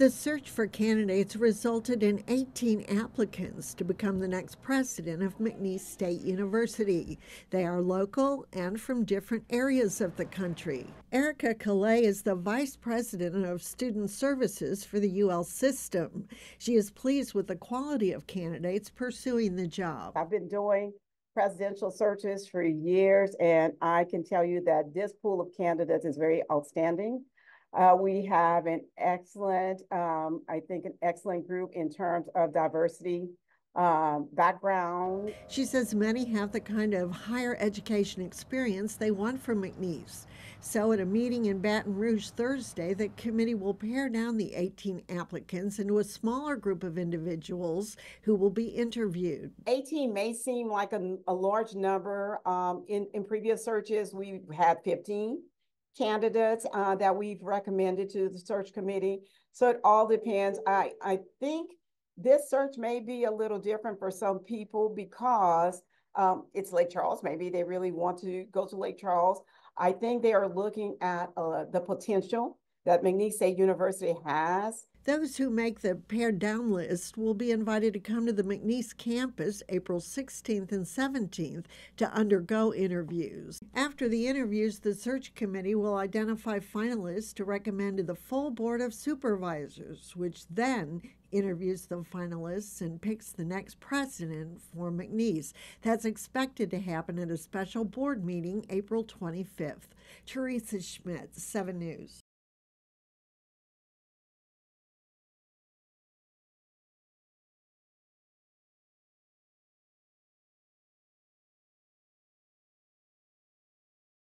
The search for candidates resulted in 18 applicants to become the next president of McNeese State University. They are local and from different areas of the country. Erica Calais is the vice president of student services for the UL system. She is pleased with the quality of candidates pursuing the job. I've been doing presidential searches for years, and I can tell you that this pool of candidates is very outstanding. Uh, we have an excellent, um, I think, an excellent group in terms of diversity um, background. She says many have the kind of higher education experience they want from McNeese. So, at a meeting in Baton Rouge Thursday, the committee will pare down the 18 applicants into a smaller group of individuals who will be interviewed. 18 may seem like a, a large number. Um, in, in previous searches, we had 15 candidates uh, that we've recommended to the search committee. So it all depends. I, I think this search may be a little different for some people because um, it's Lake Charles. Maybe they really want to go to Lake Charles. I think they are looking at uh, the potential that McNeese State University has those who make the pared down list will be invited to come to the McNeese campus April 16th and 17th to undergo interviews. After the interviews, the search committee will identify finalists to recommend to the full board of supervisors, which then interviews the finalists and picks the next president for McNeese. That's expected to happen at a special board meeting April 25th. Teresa Schmidt, 7 News.